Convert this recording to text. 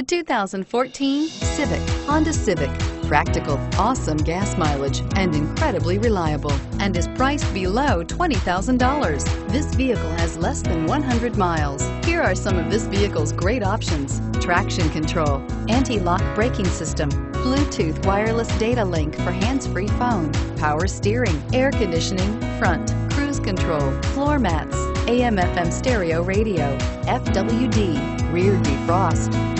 The 2014 Civic, Honda Civic. Practical, awesome gas mileage, and incredibly reliable, and is priced below $20,000. This vehicle has less than 100 miles. Here are some of this vehicle's great options. Traction control, anti-lock braking system, Bluetooth wireless data link for hands-free phone, power steering, air conditioning, front, cruise control, floor mats, AM FM stereo radio, FWD, rear defrost.